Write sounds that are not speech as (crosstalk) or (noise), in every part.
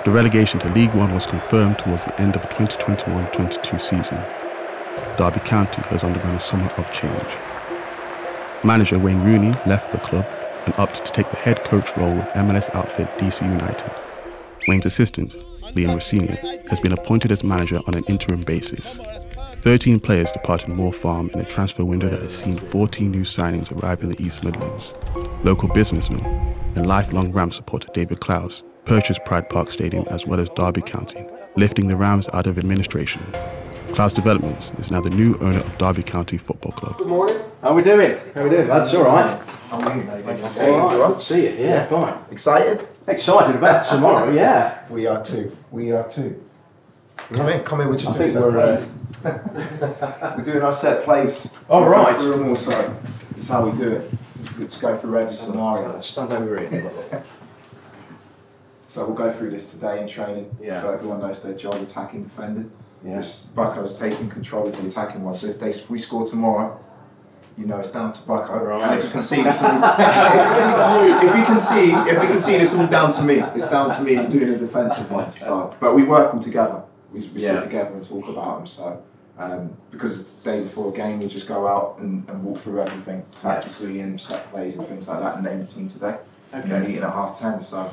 After relegation to League One was confirmed towards the end of the 2021-22 season, Derby County has undergone a summer of change. Manager Wayne Rooney left the club and opted to take the head coach role with MLS outfit DC United. Wayne's assistant, Liam Rosenior, has been appointed as manager on an interim basis. 13 players departed Moor Farm in a transfer window that has seen 14 new signings arrive in the East Midlands. Local businessman and lifelong Ram supporter David Clowes purchased Pride Park Stadium as well as Derby County, lifting the Rams out of administration. Clowes Developments is now the new owner of Derby County Football Club. Good morning. How we doing? How we doing? That's all right. Nice to see you. All right. You Good to see you. Yeah, fine. Excited? Excited about tomorrow. Yeah. (laughs) We are too. We are too. Come in, come in. We're just I doing think set we're, uh, plays. (laughs) we're doing our set plays. All We'll go right. through them also. It's how we do it. Let's go through every scenario. Stand over here. (laughs) So we'll go through this today in training. Yeah. So everyone knows their job, attacking, defending. Yeah. This Bucco's taking control of the attacking one. So if they if we score tomorrow, you know it's down to Bucco. Right. And if you concede, it's all, (laughs) if we concede, if we concede, it's all down to me. It's down to me doing the defensive one. So, but we work all together. We, we Yeah. sit together and talk about them. So. Um, because the day before a game, we just go out and, and walk through everything tactically and set plays and things like that and name the team today. Okay. And then meeting at half ten. So,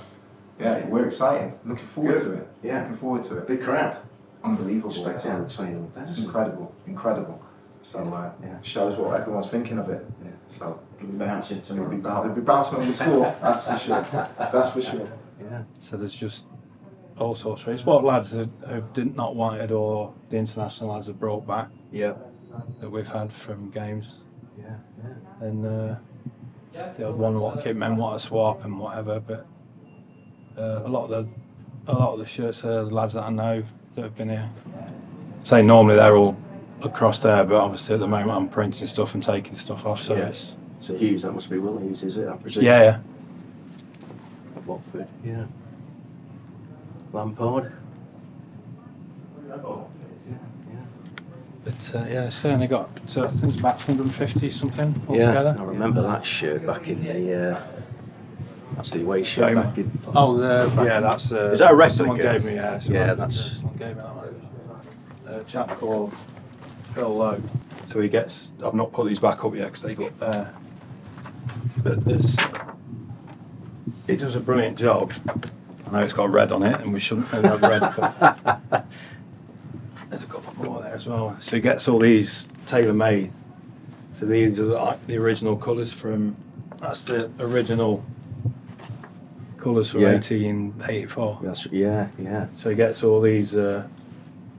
yeah, we're excited. Looking forward Good. to it. Yeah. Looking forward to it. Big crowd. Unbelievable. Expecting a training. That's incredible, incredible. So uh, Yeah. shows what everyone's thinking of it. Yeah. So Bouncing it'll be, tomorrow. it'll be bouncing on the score. That's for sure. That's for sure. Yeah. So there's just all sorts of it's what lads have, have did not not wanted or the international lads have brought back Yeah. that we've had from games. Yeah. Yeah. And uh, the odd one what kid men want to swap and whatever, but uh, a lot of the a lot of the shirts are the lads that I know that have been here. Say normally they're all across there, but obviously at the moment I'm printing stuff and taking stuff off, so Yeah. it's So Hughes, that must be Will Hughes, is it? I presume. yeah, yeah. Watford. Yeah. Lampard. But uh, yeah, certainly got uh, I think it's about 150 something altogether. Yeah. I remember that shirt back in the. Uh, that's the away shirt Game. back in. Oh, uh, yeah, that's. Uh, Is that a Someone gave me, yeah. Someone, Yeah, that's- Someone gave me that. A chap called Phil Lowe. So he gets. I've not put these back up yet because they got there. But there's. He does a brilliant job. I know it's got red on it, and we shouldn't have red. But there's a couple more there as well. So he gets all these tailor made. So these are like the original colours from. That's the original colours from Yeah. 1884. That's, yeah, yeah. So he gets all these uh,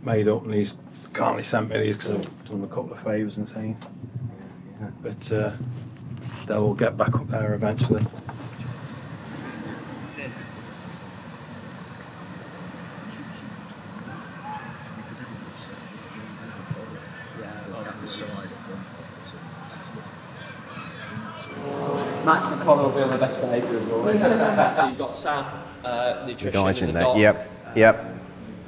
made up, and he's kindly sent me these because I've done a couple of favours and things. But uh, they'll get back up there eventually. Max and Connor will be on the best behaviour of all. You've got Sam, uh, The guys in and there. Doc. Yep, yep.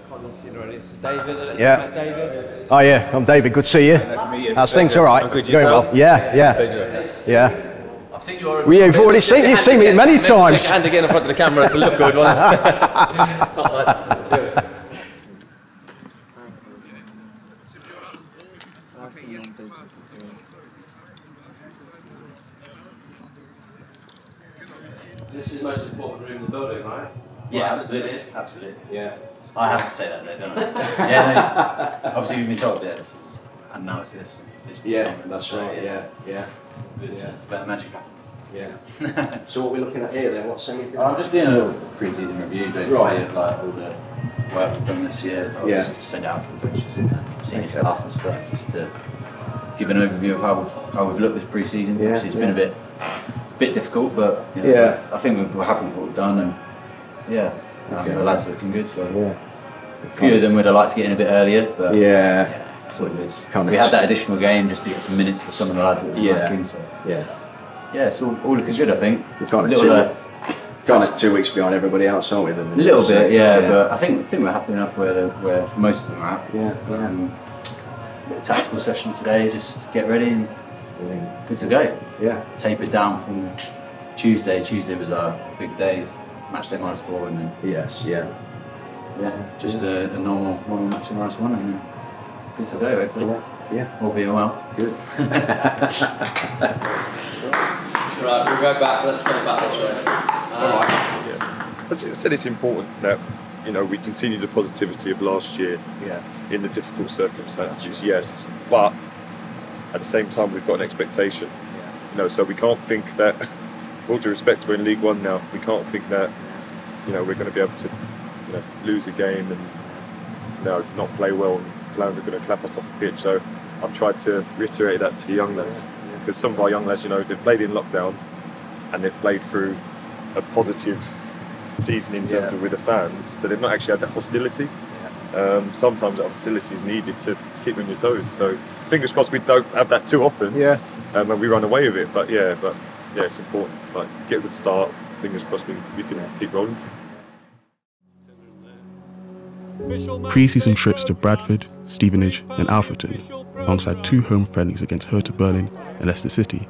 Connor's seen already. This is David. I don't Yeah. you met David. Oh yeah, I'm David. Good to see you. How's things? All right. Good, Going well. yourself? Yeah, yeah, yeah. I've seen you already. Well, you've already seen- you've seen me many times. Shake hand again in front of the camera to look good, won't it? (laughs) Top (laughs) man. Cheers. This is the most important room in the building, right? Yeah, Right, absolutely. Absolutely. Yeah. I have to say that though, don't I? (laughs) yeah, no, obviously we've been told that this is analysis. physical Yeah, performance, that's so right. Yeah, yeah, It's Yeah. better magic happens. yeah. (laughs) so what we're looking at here then? What's semi? I'm just doing a little pre-season review basically Right. of like all the work we've done this year. I'll Yeah. just send it out to the coaches and the senior Okay. staff and stuff just to give an overview of how we've, how we've looked this pre-season. Yeah, Obviously it's been a bit bit difficult, but you know, Yeah. I think we're, we're happy with what we've done and yeah, um, Okay. the lads are looking good. So Yeah. a few of them would have liked to get in a bit earlier, but Yeah. yeah, it's all good. Can't we had that additional game just to get some minutes for some of the lads that were Yeah. lacking. So Yeah. yeah, it's all, all looking good. I think. we've kind of Little, two, uh, kind of two weeks behind everybody else, aren't we? then? a little bit, yeah, but I think I think we're happy enough where where most of them are at. Yeah. Yeah. Um, bit of tactical session today, just get ready and good to go. Yeah. Tapered down from Tuesday. Tuesday was our big day, match day minus four, and then Yes. Yeah. yeah, just a, a normal, normal match, a nice one, and uh, good to go. Hopefully, Yeah. all being well. Good. (laughs) Right, we'll go back. Let's go back this way. Uh, As I said, it's important that you know we continue the positivity of last year Yeah. in the difficult circumstances. Yes, but at the same time, we've got an expectation. Know, so we can't think that. All due respect, we're in League One now. We can't think that you know we're going to be able to you know lose a game and you know not play well. and Fans are going to clap us off the pitch. So I've tried to reiterate that to the young lads because some of our young lads, you know, they've played in lockdown and they've played through a positive season in terms Yeah. of with the fans. So they've not actually had that hostility. Um, sometimes that hostility is needed to, to keep you on your toes. So fingers crossed we don't have that too often. Yeah. Um, and we run away with it. But yeah, but yeah, it's important. Like get a good start. Fingers crossed we, we can keep rolling. Pre-season trips to Bradford, Stevenage and Alfreton, alongside two home friendlies against Hertha Berlin and Leicester City,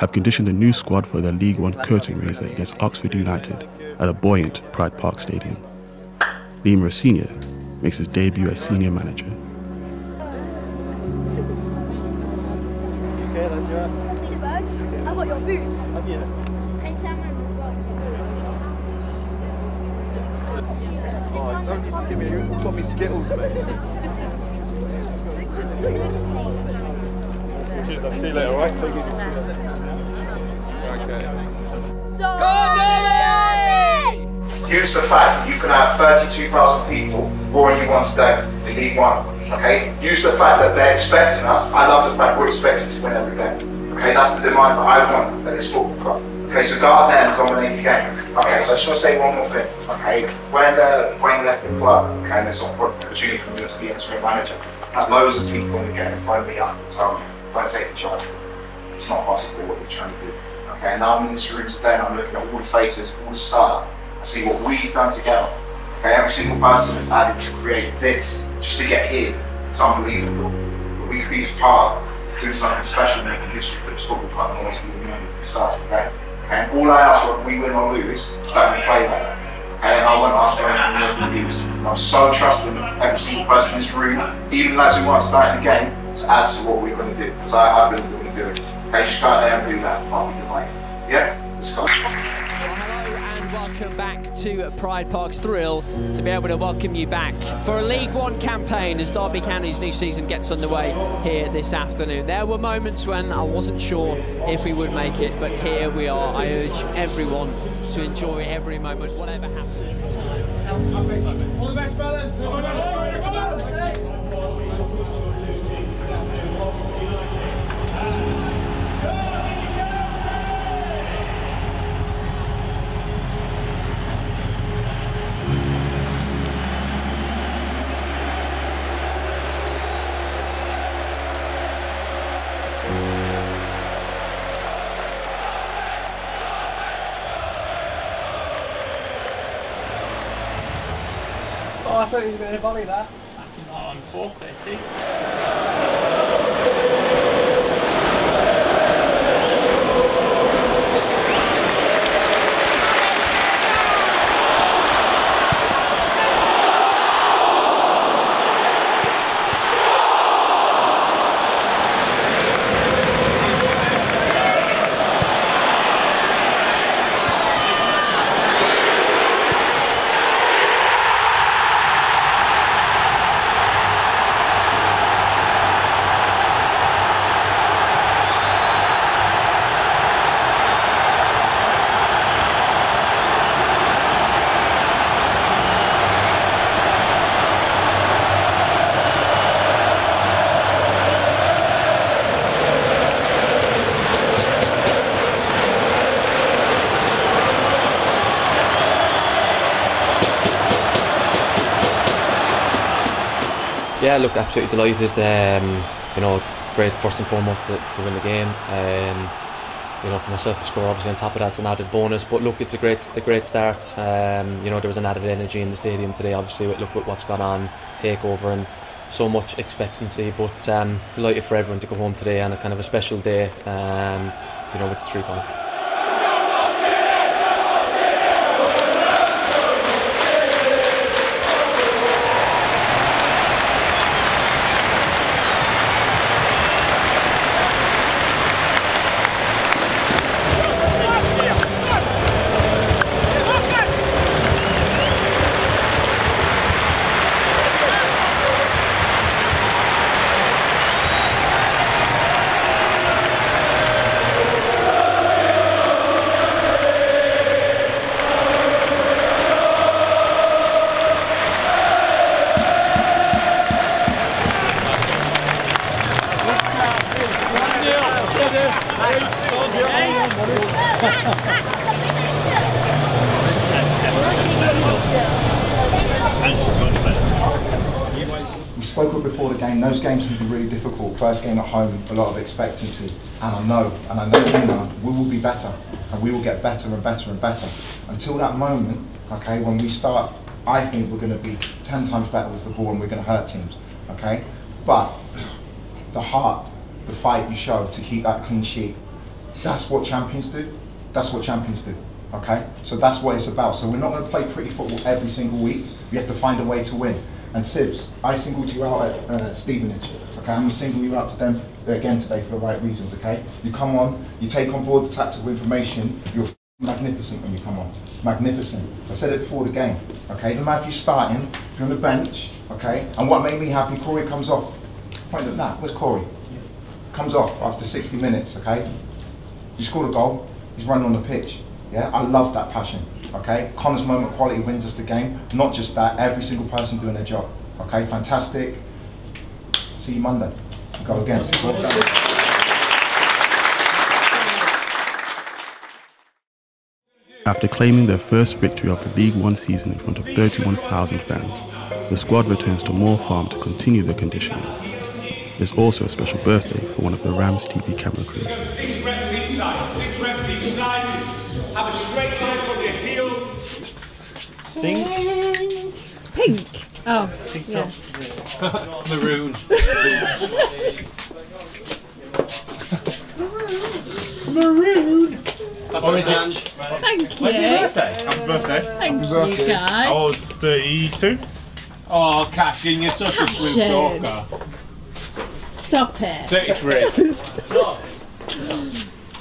have conditioned the new squad for their League One curtain raiser against Oxford United at a buoyant Pride Park Stadium. Liam Rosenior makes his debut as senior manager. I've got your boots. Have you? Oh, don't need to give me. You've got me Skittles, mate. Cheers. I'll see you later. All Use the fact that you can have 32,000 people roaring you one step in League One. Okay? Use the fact that they're expecting us. I love the fact we're expected to win every game. Okay? That's the demands that I want at this football club. Okay, so out there and dominate the game. Okay, so I just want to say one more thing. Okay, when uh, Wayne left the club, okay, there's an opportunity for me to be interim manager. Had loads of people in the game phone me up and me, don't take the job. It's not possible what you're trying to do. Okay, and now I'm in this room today and I'm looking at all the faces, all the staff. See what we've done together. Okay, every single person has added to create this just to get here. It's unbelievable. But we could be part of doing something special, making history for this football club and always be remembered. It starts today. Okay, and all I ask if we win or lose, is that we play like that. Okay, and I won't ask for anything more from you. I'm so trusting every single person in this room, even lads who might start in the game, to add to what we're going to do. Because I, I believe we're going to do it. Okay, out there and do that. I'll be welcome back to Pride Park's thrill to be able to welcome you back for a League One campaign as Derby County's new season gets underway here this afternoon. There were moments when I wasn't sure if we would make it, but here we are. I urge everyone to enjoy every moment, whatever happens. All the best, fellas. Thought he was going to volley that. on 430. Yeah, look, absolutely delighted. Um, you know, great first and foremost to, to win the game. Um, you know, for myself to score, obviously on top of that's an added bonus. But look, it's a great, a great start. Um, you know, there was an added energy in the stadium today. Obviously, with, look with what's gone on, takeover, and so much expectancy. But um, delighted for everyone to go home today on a kind of a special day. Um, you know, with the three points. we spoke of before the game, those games can be really difficult. First game at home, a lot of expectancy. And I know, and I know we know, we will be better. And we will get better and better and better. Until that moment, okay, when we start, I think we're going to be 10 times better with the ball and we're going to hurt teams, okay? But the heart, the fight you show to keep that clean sheet, that's what champions do. That's what champions do. Okay? So that's what it's about. So we're not going to play pretty football every single week. We have to find a way to win. And Sibs, I singled you out at uh, Stevenage. Okay, I'm singling you out to them again today for the right reasons. Okay, you come on, you take on board the tactical information. You're magnificent when you come on. Magnificent. I said it before the game. Okay, the man if you're starting, if you're on the bench. Okay, and what made me happy, Corey comes off. Point at that. Where's Corey? Comes off after 60 minutes. Okay, you scored a goal. He's running on the pitch. Yeah, I love that passion. Okay, Connor's moment quality wins us the game. Not just that, every single person doing their job. Okay, fantastic. See you Monday. Go again. After claiming their first victory of the League One season in front of 31,000 fans, the squad returns to Moor Farm to continue their conditioning. There's also a special birthday for one of the Rams TV camera crew. Six reps each side, six reps each side. Have a straight line from your heel. Pink. Pink. Oh. Pink yeah. top. (laughs) Maroon. Maroon. Orange. Thank you. When's your birthday? Happy birthday. Thank you, guys. I was 32. Oh, Cashin, you're such a sweet talker. Stop it. 33. (laughs)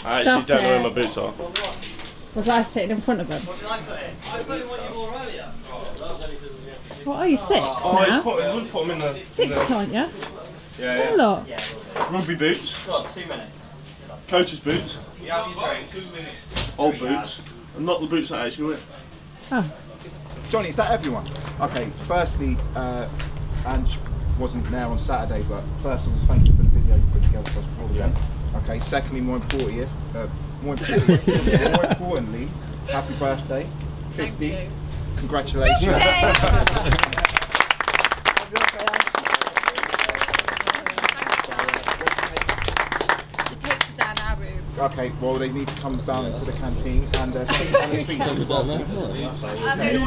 I actually Stop don't know where it. my boots are. Was I sitting in front of him? What are you six Oh, now? he's put, he's put them in the. in Six, the- aren't you? Yeah, Oh, yeah. look. Rugby boots. Got two minutes. Coach's boots. You have your train. Two minutes. Old boots. And not the boots that I actually wear. Oh. Johnny, is that everyone? Okay, firstly, uh, Ange wasn't there on Saturday, but first of all, thank you for the video you put together for us before the game. Okay, secondly, more importantly, uh, more importantly, (laughs) more importantly, happy birthday, 50. Congratulations. (laughs) Okay, well they need to come down into the canteen and uh, speak, and speak to them as well.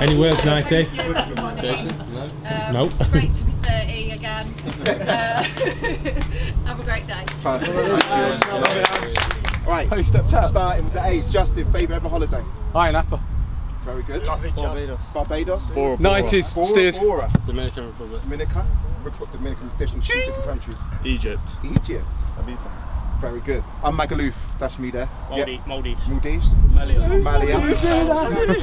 Any words, Nike? Um, No. Great to be 30 again. (laughs) Uh, (laughs) have a great day. Perfect. Right, oh, stepped out. Starting with the A's, Justin, favourite ever holiday? Ayia Napa. Very good. Barbados. Barbados. Bora, Bora. 90s, Bora, steers. Bora. Dominican Republic. Dominica. Rep- Dominican, different, different countries. Egypt. Egypt. Very good. I'm Magaluf. That's me there. Maldives. Yep. Maldives. Maldives. Malia. Malia. Maldives.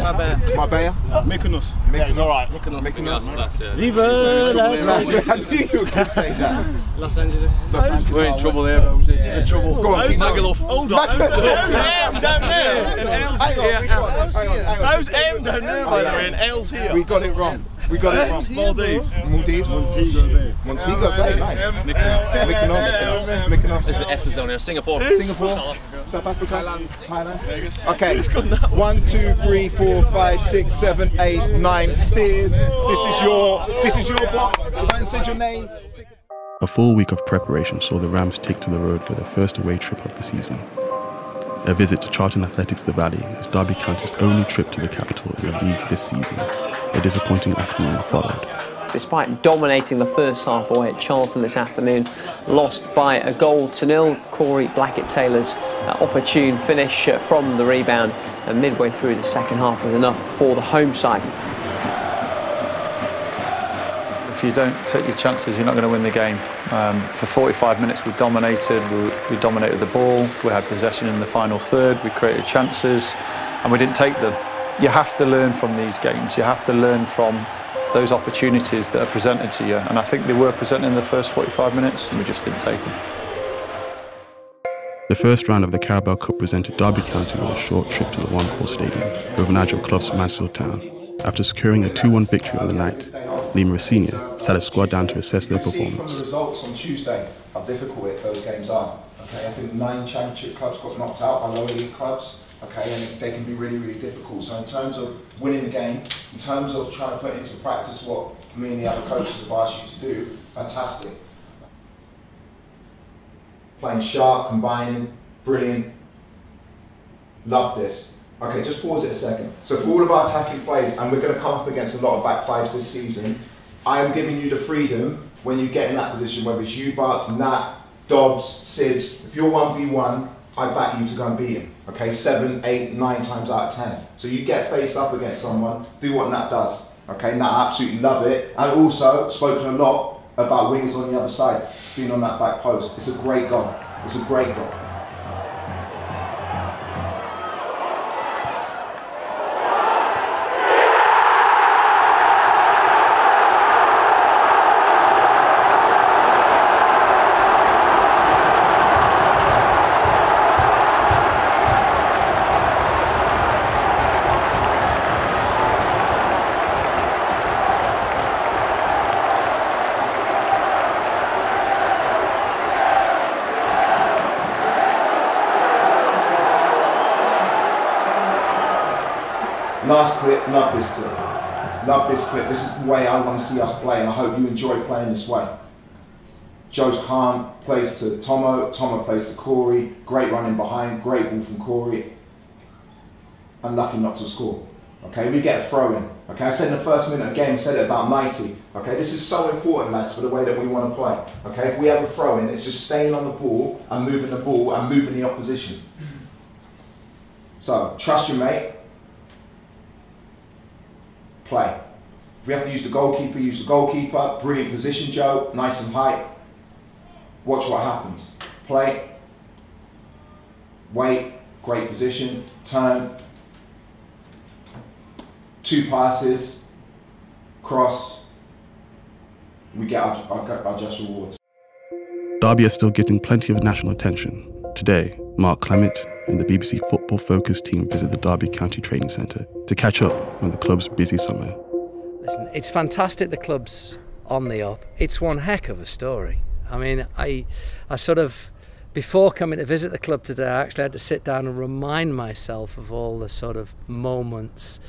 Marbella. Marbella. Mykonos. Mykonos. It's alright. Mykonos. Viva Las Vegas. I knew you were going to say that. Los Angeles. Los Angeles. We're in trouble there, Rosie. We're in trouble. Go on, keep. Magaluf. Hold on. How's M down there? And L's Hang on, here. we got it. Hang on, hang on. How's M down there, by the way, and L's here? We got it wrong. We got it wrong. M's here, Maldives. Maldives. Montego Bay. Montego Bay. Nice. Mykonos. Mykonos. There's the S's down there. Singapore. Singapore. South Africa. Thailand. Thailand. Okay. One, two, three, four, five, six, seven, eight, nine. Steers. This is your. This is your box. Go and send your name. A full week of preparation saw the Rams take to the road for their first away trip of the season. A visit to Charlton Athletics The Valley is Derby County's only trip to the capital in the league this season. A disappointing afternoon followed. Despite dominating the first half away at Charlton this afternoon, lost by a goal to nil. Corey Blackett Taylor's uh, opportune finish uh, from the rebound and midway through the second half was enough for the home side. If you don't take your chances, you're not going to win the game. Um, for 45 minutes, we dominated. We, we dominated the ball. We had possession in the final third. We created chances, and we didn't take them. You have to learn from these games. You have to learn from those opportunities that are presented to you. And I think they were presented in the first 45 minutes, and we just didn't take them. The first round of the Carabao Cup presented Derby County with a short trip to the One Call Stadium, over Nigel Clough's Mansfield Town. After securing a 2-1 victory on the night, Liam Rosenior sat his squad down to assess their You'll from performance. the results on Tuesday how difficult it, those games are. Okay, I think nine championship clubs got knocked out by lower league clubs. Okay, and they can be really, really difficult. So in terms of winning the game, in terms of trying to put into practice what me and the other coaches have asked you to do, fantastic. Playing sharp, combining, brilliant. Love this. Okay, just pause it a second. So for all of our attacking plays, and we're going to come up against a lot of back fives this season, I am giving you the freedom when you get in that position, whether it's you, Barts, Nat, Dobbs, Sibs, if you're 1v1, I back you to go and beat him. Okay, seven, eight, nine times out of ten. So you get faced up against someone, do what Nat does. Okay, Nat absolutely love it. And also spoken a lot about wings on the other side, being on that back post. It's a great goal. It's a great goal. Last clip, love this clip. Love this clip. This is the way I want to see us play, and I hope you enjoy playing this way. Joe's calm, plays to Tomo, Tomo plays to Corey, great running behind, great ball from Corey. Unlucky not to score. Okay, we get a throw in. Okay, I said in the first minute of the game, I said it about 90. Okay, this is so important, lads, for the way that we want to play. Okay, if we have a throw in, it's just staying on the ball and moving the ball and moving the opposition. So, trust your mate, play. We have to use the goalkeeper, use the goalkeeper. Brilliant position, Joe. Nice and high. Watch what happens. Play. Wait. Great position. Turn. Two passes. Cross. We get our, our, our just rewards. Derby is still getting plenty of national attention. Today, Mark Clemmit and the BBC Football Focus team visit the Derby County Training Centre to catch up on the club's busy summer. Listen, it's fantastic the club's on the up. It's one heck of a story. I mean, I, I sort of, before coming to visit the club today, I actually had to sit down and remind myself of all the sort of moments,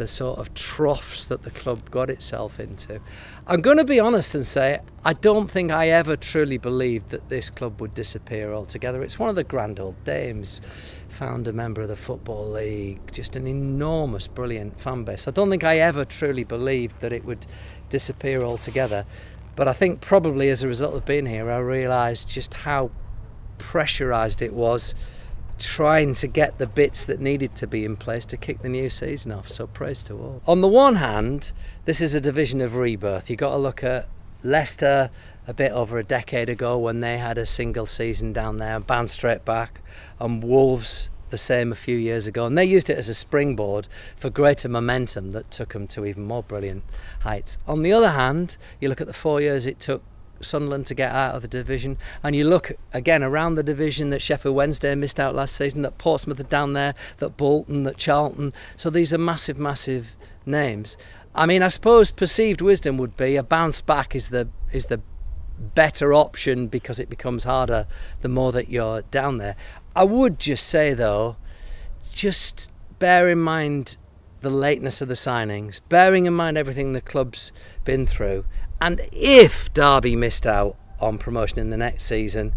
the sort of troughs that the club got itself into. I'm going to be honest and say I don't think I ever truly believed that this club would disappear altogether. It's one of the grand old dames, founder member of the Football League, just an enormous, brilliant fan base. I don't think I ever truly believed that it would disappear altogether. But I think probably as a result of being here, I realised just how pressurised it was trying to get the bits that needed to be in place to kick the new season off. So praise to all. On the one hand, this is a division of rebirth. You've got to look at Leicester a bit over a decade ago when they had a single season down there and bounced straight back, and Wolves the same a few years ago, and they used it as a springboard for greater momentum that took them to even more brilliant heights. On the other hand, you look at the four years it took Sunderland to get out of the division. And you look again around the division that Sheffield Wednesday missed out last season, that Portsmouth are down there, that Bolton, that Charlton. So these are massive, massive names. I mean, I suppose perceived wisdom would be a bounce back is the is the better option because it becomes harder the more that you're down there. I would just say though, just bear in mind the lateness of the signings, bearing in mind everything the club's been through, and if Derby missed out on promotion in the next season,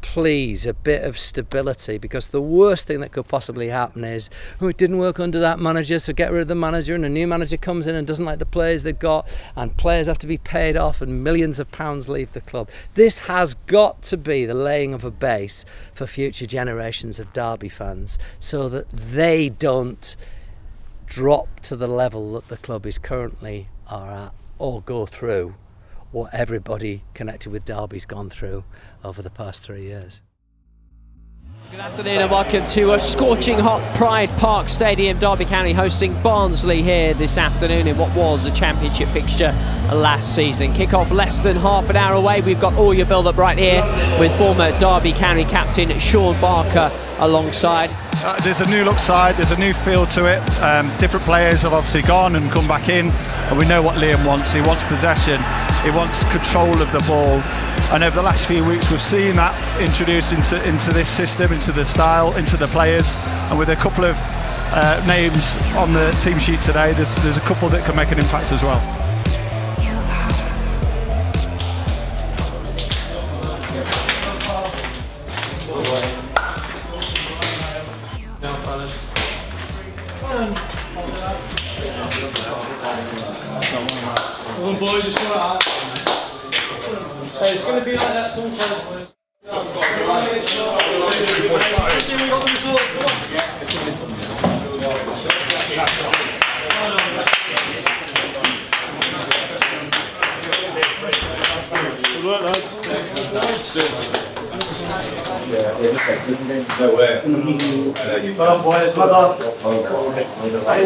please a bit of stability because the worst thing that could possibly happen is oh it didn't work under that manager so get rid of the manager and a new manager comes in and doesn't like the players they've got and players have to be paid off and millions of pounds leave the club. This has got to be the laying of a base for future generations of derby fans so that they don't drop to the level that the club is currently are at or go through what everybody connected with Derby's gone through over the past three years. Good afternoon and welcome to a scorching hot Pride Park Stadium. Derby County hosting Barnsley here this afternoon in what was a championship fixture last season. Kick-off less than half an hour away. We've got all your build-up right here with former Derby County captain Shaun Barker alongside. Uh, there's a new look side, there's a new feel to it. Um, different players have obviously gone and come back in, and we know what Liam wants. He wants possession, he wants control of the ball. And over the last few weeks, we've seen that introduced into, into this system, into the style, into the players. And with a couple of uh, names on the team sheet today, there's, there's a couple that can make an impact as well.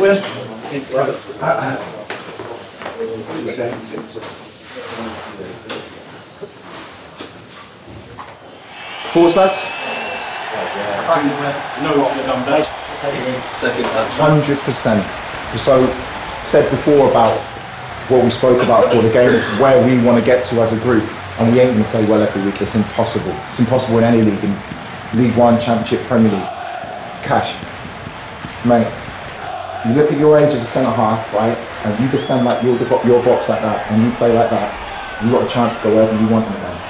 Will. Force lads. Hundred percent. So said before about what we spoke about for the game, where we want to get to as a group, and we ain't going to play well every week. It's impossible. It's impossible in any league, League One, Championship, Premier League. Cash, mate. You look at your age as a centre half, right, and you defend like your your box like that, and you play like that. You've got a chance to go wherever you want in the game.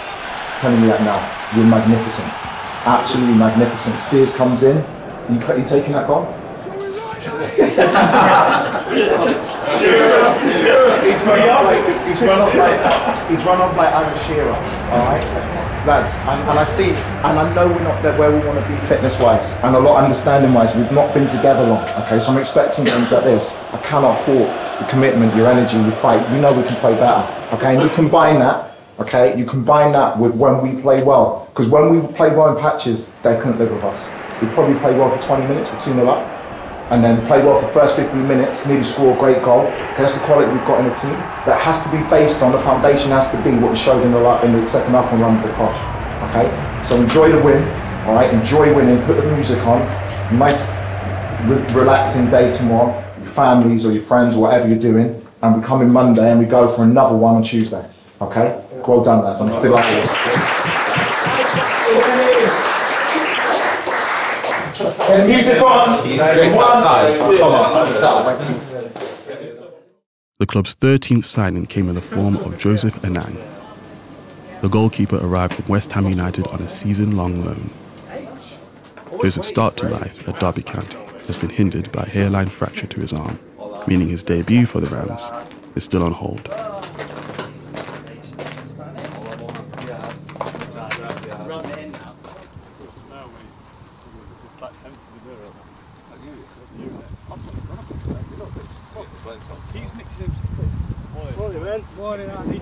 Telling you that now. You're magnificent, absolutely magnificent. Steers comes in. You, you taking that goal? He's run off by, he's run off like he's run off like Alan Shearer. All right, lads, and, and I see, and I know we're not there where we want to be fitness wise, and a lot understanding wise. We've not been together long. Okay, so I'm expecting things like this. I cannot fault the commitment, your energy, your fight. We know we can play better. Okay, and you combine that. Okay, you combine that with when we play well, because when we play well in patches, they couldn't live with us. We probably play well for 20 minutes, for 2 0 up and then play well for the first 15 minutes, to score a great goal. That's the quality we've got in the team. That has to be based on the foundation has to be what we showed in the in the second half and run with the coach. Okay, so enjoy the win. All right, enjoy winning. Put the music on. Nice, re- relaxing day tomorrow. Your families or your friends, or whatever you're doing, and we come in Monday and we go for another one on Tuesday. Okay, well done, lads. I'm delighted. Get the music on. The club's 13th signing came in the form of Joseph Anang. The goalkeeper arrived from West Ham United on a season long loan. Joseph's start to life at Derby County has been hindered by a hairline fracture to his arm, meaning his debut for the Rams is still on hold. Morning, man. Morning, Andy.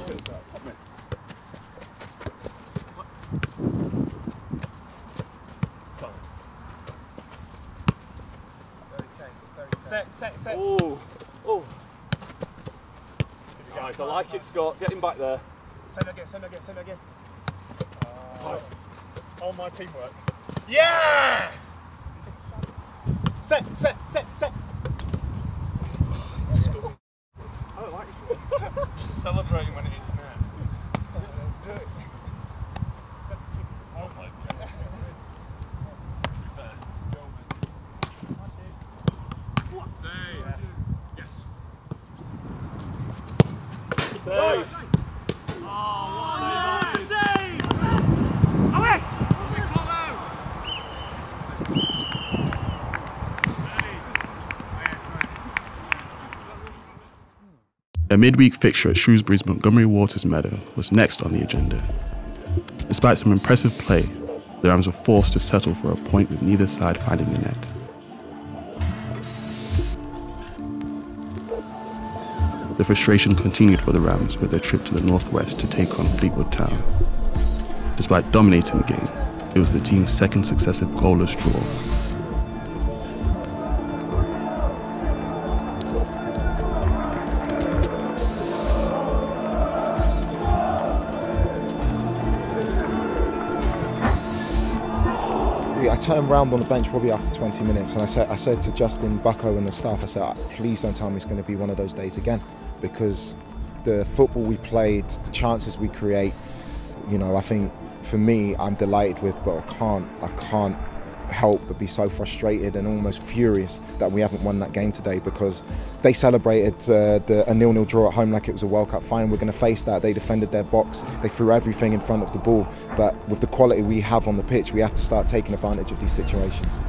Set, set, set. Oh, oh. Nice, I like it, Scott. Get him back there. Send send again. Uh, all my teamwork. Yeah! Set, set, set, set. I don't like it. Celebrating when it is now. Let's do it. Yes. Nice. A midweek fixture at Shrewsbury's Montgomery Waters Meadow was next on the agenda. Despite some impressive play, the Rams were forced to settle for a point with neither side finding the net. The frustration continued for the Rams with their trip to the northwest to take on Fleetwood Town. Despite dominating the game, it was the team's second successive goalless draw. I turned round on the bench probably after 20 minutes and I said, I said to Justin, Bucko and the staff, I said, uh, please don't tell me it's going to be one of those days again because the football we played, the chances we create, you know, I think for me, I'm delighted with, but I can't, I can't help but be so frustrated and almost furious that we haven't won that game today because they celebrated uh, the, a nil-nil draw at home like it was a World Cup final. We're going to face that. They defended their box. They threw everything in front of the ball. But with the quality we have on the pitch, we have to start taking advantage of these situations.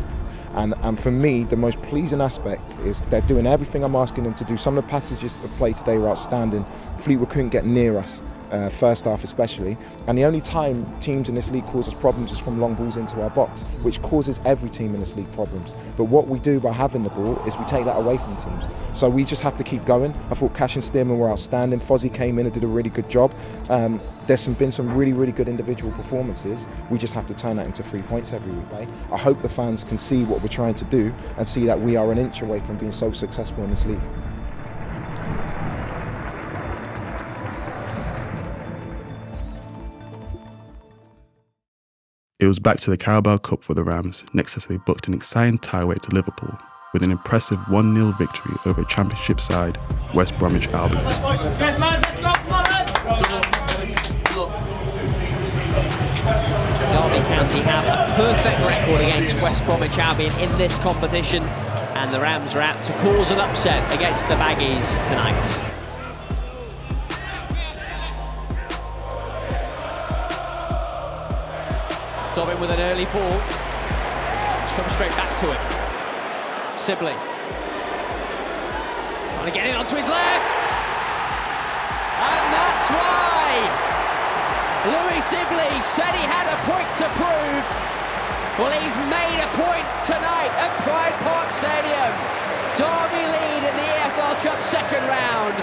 And, and for me, the most pleasing aspect is they're doing everything I'm asking them to do. Some of the passages of play today were outstanding. Fleetwood couldn't get near us, uh, first half especially. And the only time teams in this league cause us problems is from long balls into our box, which causes every team in this league problems. But what we do by having the ball is we take that away from teams. So we just have to keep going. I thought Cash and Stearman were outstanding. Fozzie came in and did a really good job. Um, there's some, been some really, really good individual performances. We just have to turn that into three points every week. Right? I hope the fans can see what we're trying to do and see that we are an inch away from being so successful in this league. It was back to the Carabao Cup for the Rams next as they booked an exciting tie away to Liverpool with an impressive 1 0 victory over Championship side West Bromwich Albion. Derby County have a perfect record against West Bromwich Albion in this competition, and the Rams are out to cause an upset against the Baggies tonight. Dobbin with an early ball. It's come straight back to him. Sibley. Trying to get in onto his left. And that's why Louie Sibley said he had a point to prove. Well, he's made a point tonight at Pride Park Stadium. Derby lead in the EFL Cup second round.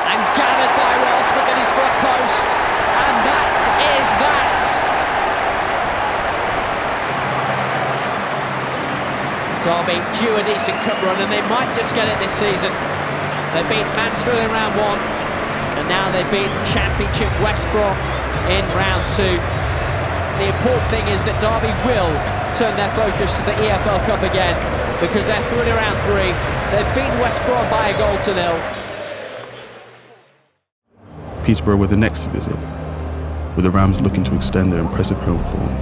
And gathered by Walsberg at his foot post. Is that. Derby due a decent cup run and they might just get it this season. They beat Mansfield in round one and now they beat Championship West Brom in round two. The important thing is that Derby will turn their focus to the EFL Cup again because they're through to round three. They've beaten West Brom by a goal to nil. Peterborough were the next visit, with the Rams looking to extend their impressive home form.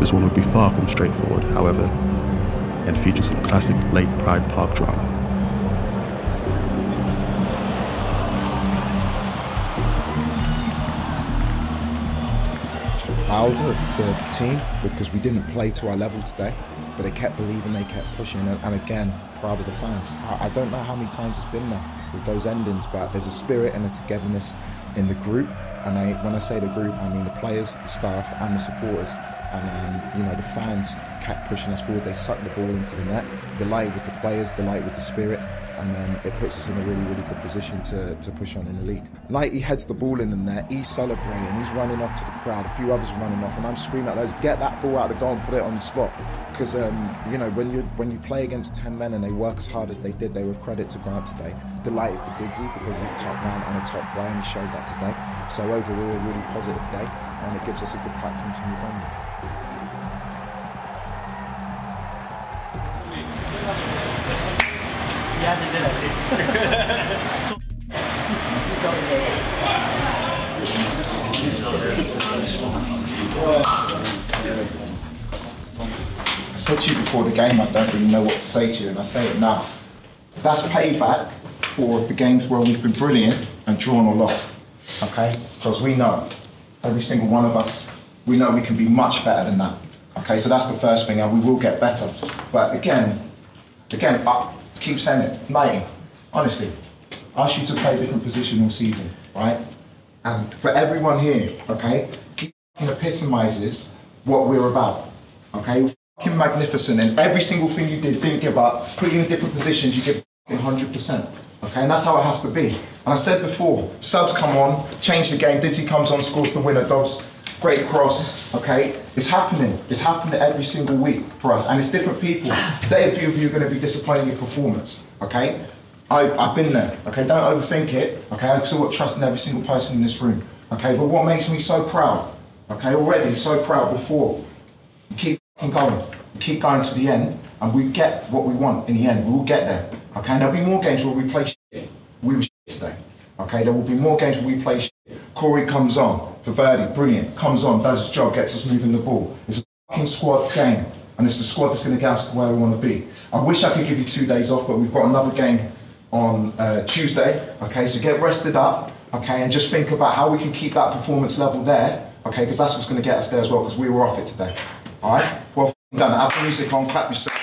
This one would be far from straightforward, however, and feature some classic late Pride Park drama. Proud of the team because we didn't play to our level today, but they kept believing, they kept pushing, and, again, proud of the fans. I, I don't know how many times it's been now with those endings, but there's a spirit and a togetherness in the group. And I, when I say the group, I mean the players, the staff, and the supporters. And um, you know, the fans kept pushing us forward. They sucked the ball into the net. Delighted with the players, delighted with the spirit, and um, it puts us in a really, really good position to, to push on in the league. He heads the ball in the net, he's celebrating, he's running off to the crowd. A few others are running off, and I'm screaming at those, "Get that ball out of the goal and put it on the spot!" Because um, you know, when you when you play against ten men and they work as hard as they did, they were credit to Grant today. Delighted for Didsy because he's a top man and a top player, and he showed that today. So overall, a really positive day, and it gives us a good platform to move on I said to you before the game, I don't really know what to say to you, and I say it now. That's payback for the games where we've been brilliant and drawn or lost. Okay? Because we know, every single one of us, we know we can be much better than that. Okay, so that's the first thing, and we will get better. But again, again, keep saying it, mate, honestly, ask you to play a different position all season, right? And for everyone here, okay, he epitomizes what we're about. Okay, fucking magnificent, and every single thing you did, didn't give up. Put you in different positions, you give hundred percent. Okay, and that's how it has to be. And I said before, subs come on, change the game. Diddy comes on, scores the winner. Dobbs, great cross. Okay, it's happening. It's happening every single week for us, and it's different people. A few of you are going to be disappointed in your performance. Okay, I, I've been there. Okay, don't overthink it. Okay, I've still got trust in every single person in this room. Okay, but what makes me so proud Okay, already so proud before. We keep going. Keep going to the end, and we get what we want in the end. We will get there. Okay, and there'll be more games where we play shit. We were shit today. Okay, there will be more games where we play shit. Corey comes on for birdie, brilliant. Comes on, does his job, gets us moving the ball. It's a fucking squad game, and it's the squad that's going to get us to where we want to be. I wish I could give you two days off, but we've got another game on uh, Tuesday. Okay, so get rested up. Okay, and just think about how we can keep that performance level there. Okay, because that's what's going to get us there as well. Because we were off it today. All right. Well, done. Have the music on. Clap yourself.